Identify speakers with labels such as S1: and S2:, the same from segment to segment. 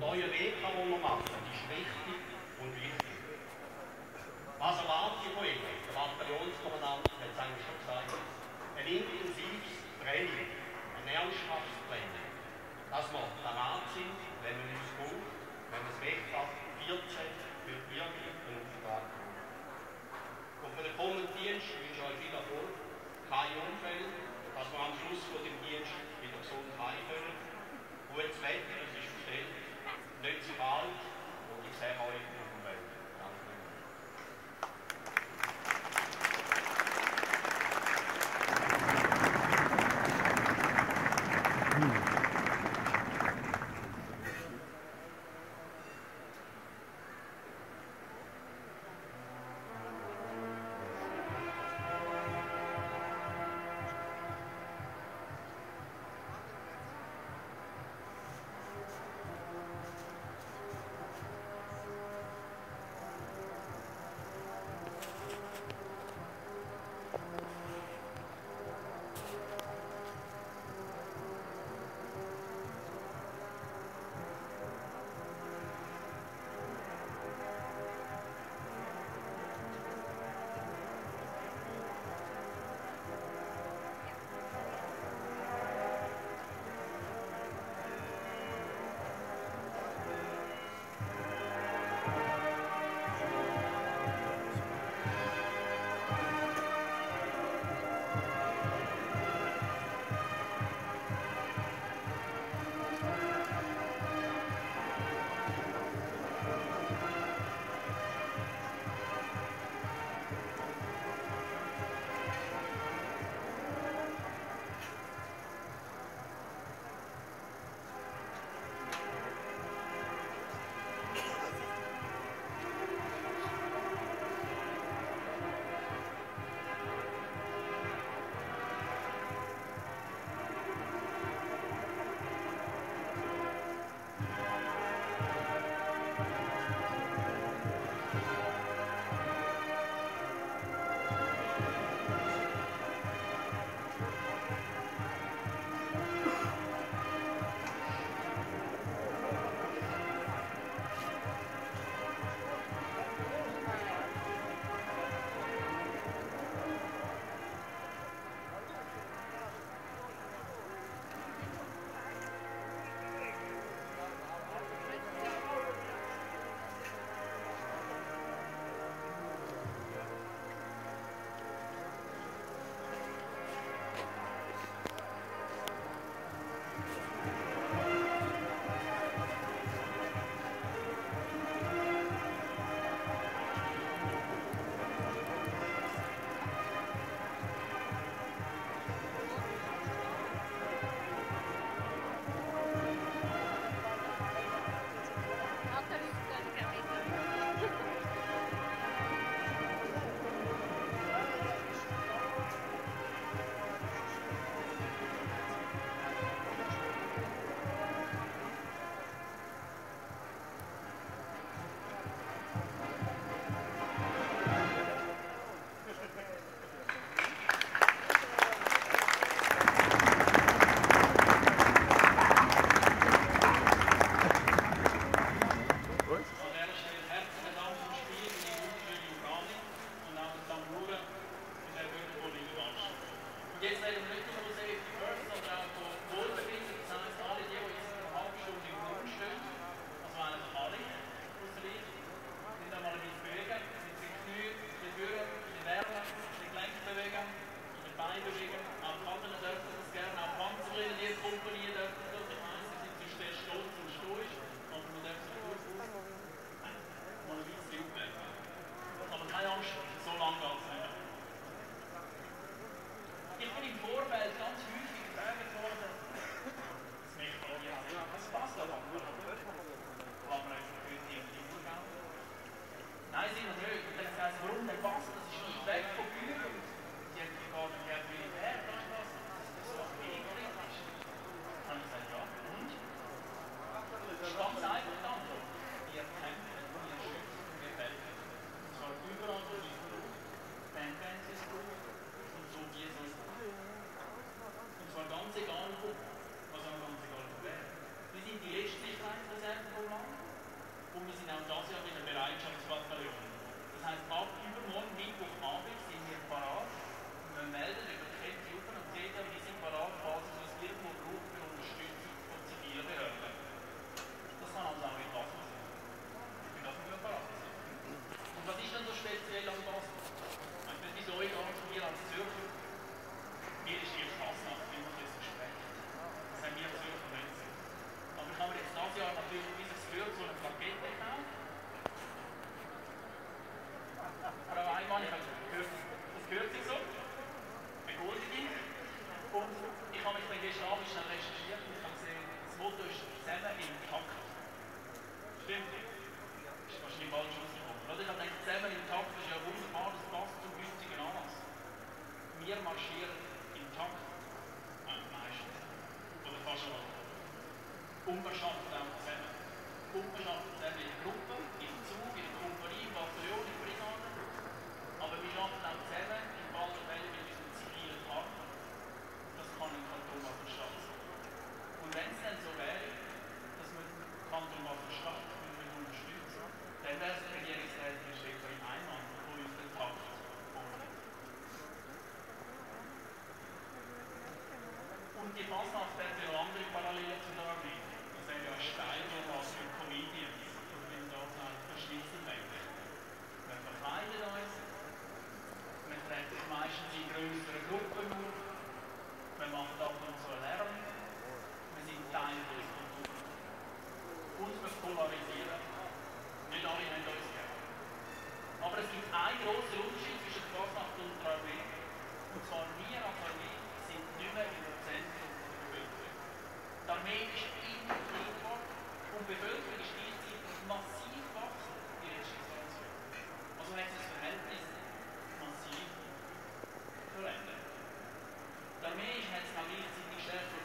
S1: Und euer Weg, den ihr macht, ist richtig und wichtig. Was erwartet ihr von Ihnen? Der Bataillonskommandant hat es eigentlich schon gesagt. Ein intensives Training, ein ernsthaftes Training. Dass wir parat sind, wenn man uns braucht, wenn man es wegfährt, 14 für irgendeinen Islamisch schon recherchiert und kann sehen, das Motto ist zusammen im Takt. Stimmt? Das ist wahrscheinlich falsch rausgekommen. Oder? Ich habe gedacht, zusammen im Takt ist ja wunderbar, das passt zum heutigen Anlass. Wir marschieren im Takt. Äh, meistens. Oder fast alle.
S2: Unbeschafft auch zusammen. Unbeschafft zusammen in der Gruppe. Konto. Und wenn es denn so wäre, dass man Konto mal verschafft, wir als Armee sind nicht mehr im Zentrum der Bevölkerung. Die Armee ist immer klein geworden und die Bevölkerung ist gleichzeitig massiv gewachsen in der Situation. Also hat sich das Verhältnis massiv verändert. Die Armee ist jetzt auch gleichzeitig stärker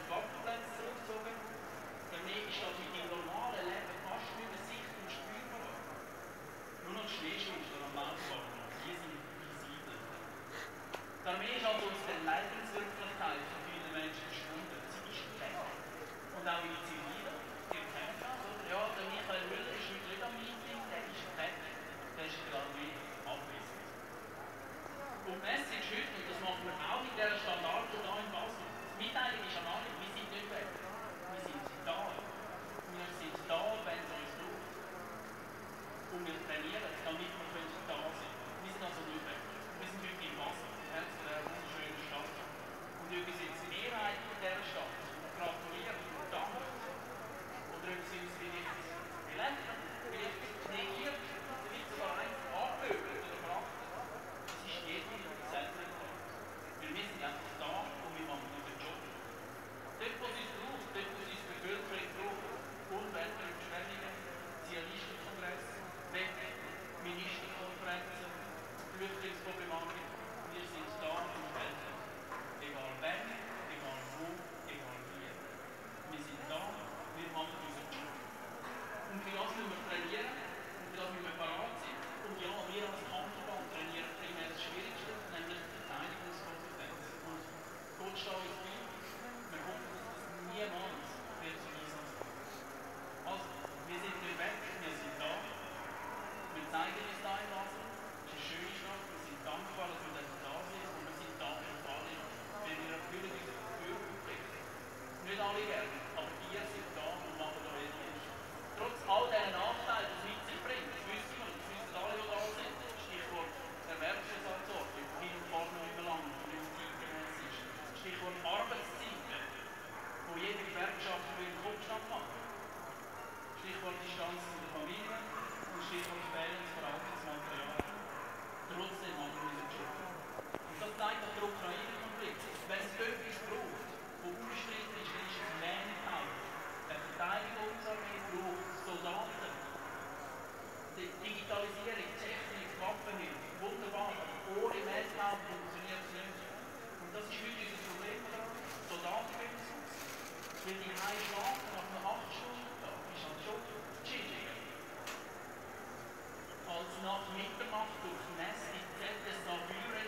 S2: Nach Mitternacht durch Mess in Zette Sabüre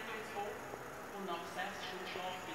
S2: und nach sechs Stunden Schlaf